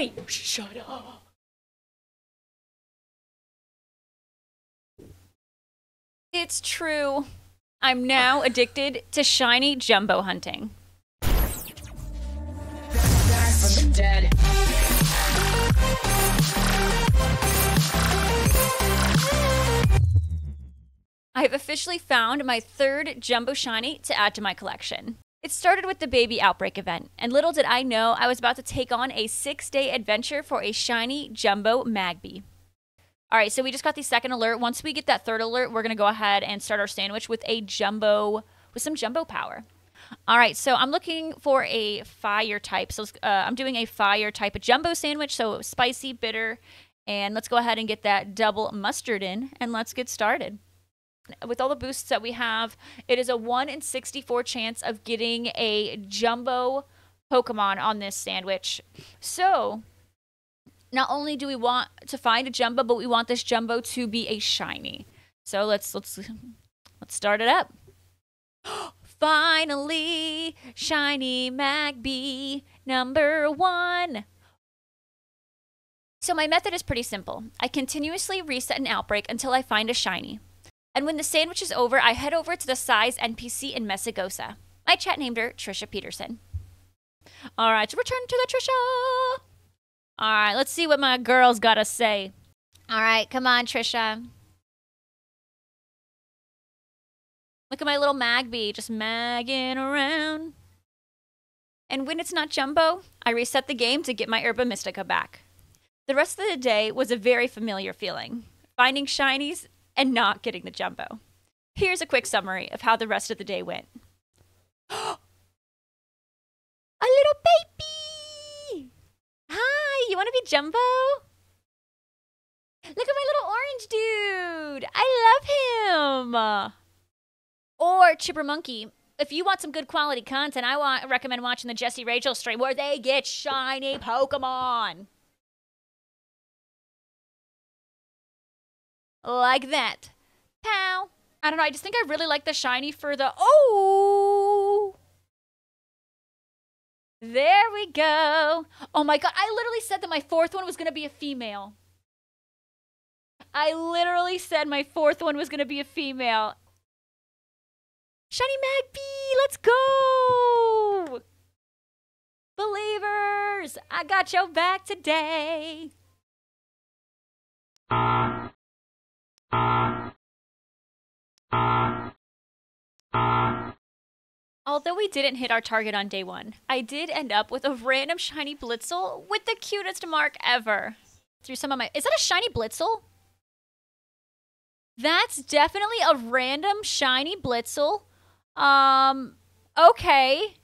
Wait, shut up. It's true. I'm now addicted to shiny jumbo hunting. I have officially found my third jumbo shiny to add to my collection. It started with the baby outbreak event, and little did I know I was about to take on a six day adventure for a shiny jumbo Magby. All right, so we just got the second alert. Once we get that third alert, we're gonna go ahead and start our sandwich with a jumbo, with some jumbo power. All right, so I'm looking for a fire type. So uh, I'm doing a fire type, a jumbo sandwich, so spicy, bitter, and let's go ahead and get that double mustard in, and let's get started with all the boosts that we have, it is a 1 in 64 chance of getting a jumbo Pokemon on this sandwich. So, not only do we want to find a jumbo, but we want this jumbo to be a shiny. So let's let's let's start it up. Finally, shiny Magby number 1. So my method is pretty simple. I continuously reset an outbreak until I find a shiny. And when the sandwich is over, I head over to the size NPC in Mesagoza. My chat named her Trisha Peterson. All right, return to the Trisha. All right, let's see what my girl's got to say. All right, come on, Trisha. Look at my little Magby just magging around. And when it's not Jumbo, I reset the game to get my Herba Mystica back. The rest of the day was a very familiar feeling. Finding shinies and not getting the jumbo. Here's a quick summary of how the rest of the day went. a little baby! Hi, you want to be Jumbo? Look at my little orange dude! I love him! Or Chipper Monkey. If you want some good quality content, I recommend watching the Jesse Rachael stream where they get shiny Pokemon. Like that. Pow. I don't know. I just think I really like the shiny for the. Oh! There we go. Oh my god. I literally said that my fourth one was going to be a female. I literally said my fourth one was going to be a female. Shiny Magby, let's go! Believers, I got your back today. Although we didn't hit our target on day one, I did end up with a random shiny Blitzle with the cutest mark ever. Through some of my... Is that a shiny Blitzle? That's definitely a random shiny Blitzle. Um, okay.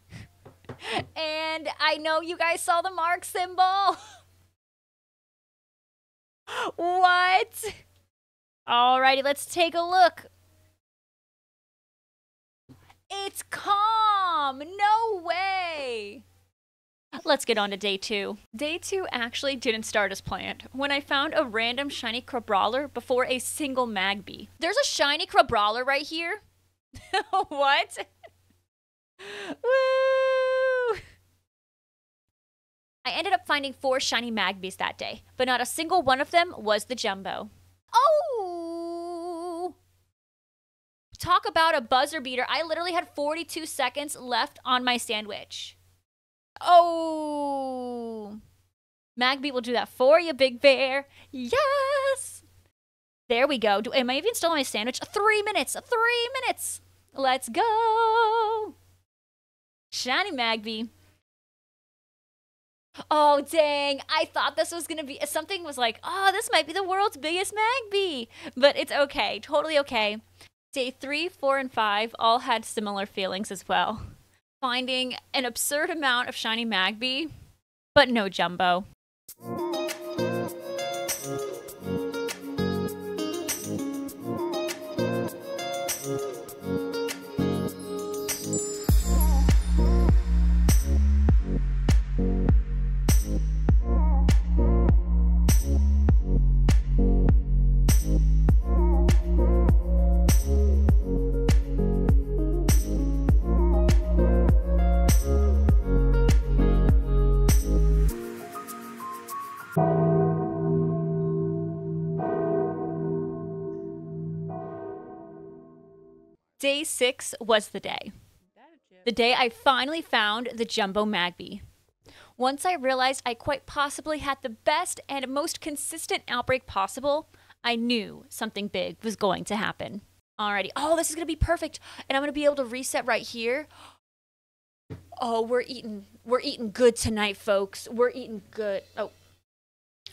and I know you guys saw the mark symbol. what? Alrighty, let's take a look. It's calm! Um, no way! Let's get on to day two. Day two actually didn't start as planned when I found a random shiny Crabrawler before a single Magby. There's a shiny Crabrawler right here. what? Woo! I ended up finding four shiny Magbys that day, but not a single one of them was the Jumbo. Oh! Talk about a buzzer beater. I literally had 42 seconds left on my sandwich. Oh! Magby will do that for you, Big Bear. Yes! There we go. Do, am I even still on my sandwich? Three minutes. Three minutes. Let's go. Shiny Magby. Oh, dang. I thought this was going to be something was like, oh, this might be the world's biggest Magby. But it's okay. Totally okay. Day three, four, and five all had similar feelings as well. Finding an absurd amount of shiny Magby, but no jumbo. Day six was the day. The day I finally found the Jumbo Magby. Once I realized I quite possibly had the best and most consistent outbreak possible, I knew something big was going to happen. Alrighty. Oh, this is gonna be perfect. And I'm gonna be able to reset right here. Oh, we're eating we're eating good tonight, folks. We're eating good. Oh.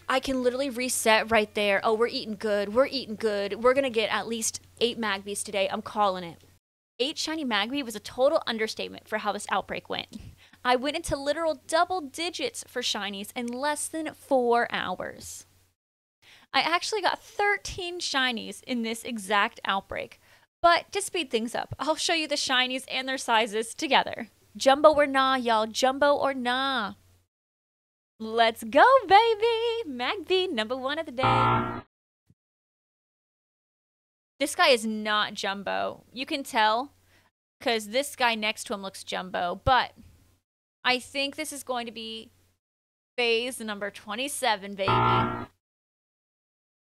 I can literally reset right there. Oh, we're eating good. We're eating good. We're gonna get at least eight Magbies today. I'm calling it. Eight shiny Magby was a total understatement for how this outbreak went. I went into literal double digits for shinies in less than four hours. I actually got 13 shinies in this exact outbreak. But to speed things up, I'll show you the shinies and their sizes together. Jumbo or nah, y'all. Jumbo or nah. Let's go, baby! Magby, number one of the day. This guy is not Jumbo. You can tell because this guy next to him looks Jumbo. But I think this is going to be phase number 27, baby.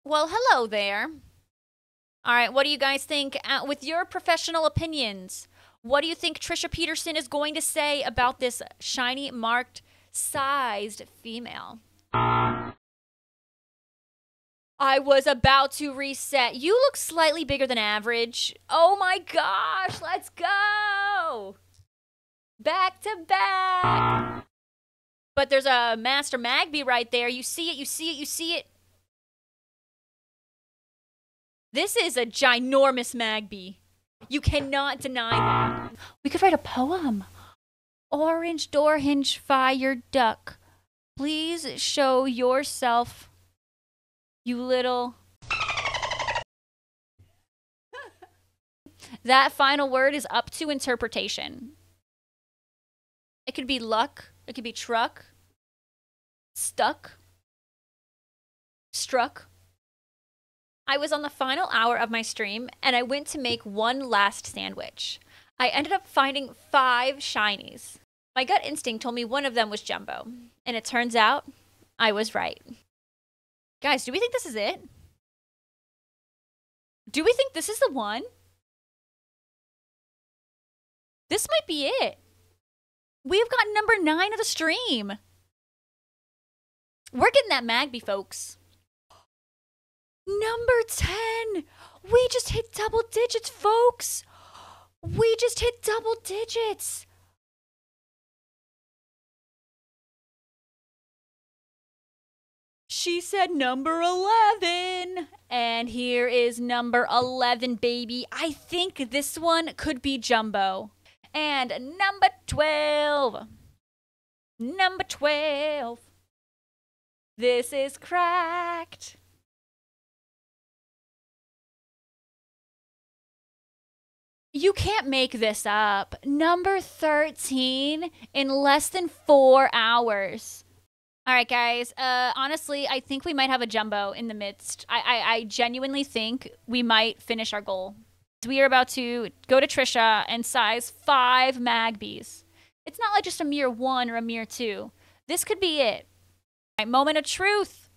Well, hello there. All right, what do you guys think? Uh, with your professional opinions, what do you think Trisha Peterson is going to say about this shiny marked sized female? I was about to reset. You look slightly bigger than average. Oh my gosh, let's go. Back to back. But there's a Master Magby right there. You see it, you see it, you see it. This is a ginormous Magby. You cannot deny that. We could write a poem. Orange door hinge fire duck. Please show yourself, you little. that final word is up to interpretation. It could be luck, it could be truck, stuck, struck. I was on the final hour of my stream and I went to make one last sandwich. I ended up finding five shinies. My gut instinct told me one of them was Jumbo, and it turns out I was right. Guys, do we think this is it? Do we think this is the one? This might be it. We've got number nine of the stream. We're getting that Magby, folks. Number 10. We just hit double digits, folks. We just hit double digits. She said number 11. And here is number 11, baby. I think this one could be Jumbo. And number 12. Number 12. This is cracked. You can't make this up. Number 13 in less than four hours. All right, guys. Uh, honestly, I think we might have a jumbo in the midst. I, I, I genuinely think we might finish our goal. We are about to go to Trisha and size five Magbies. It's not like just a mere one or a mere two. This could be it. Right, moment of truth.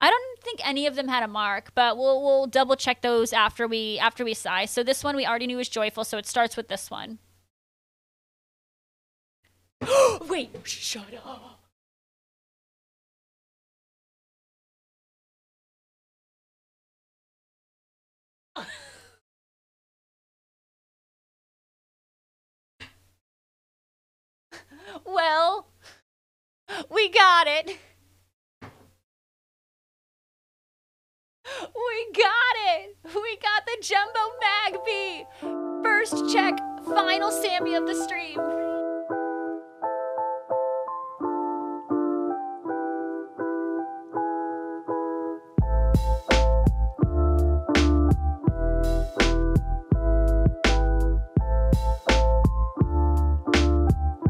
I don't think any of them had a mark, but we'll we'll double check those after we after we size. So this one we already knew was joyful, so it starts with this one. Wait, shut up. We got it. We got it! We got the Jumbo Magby. First check, final Sammy of the stream.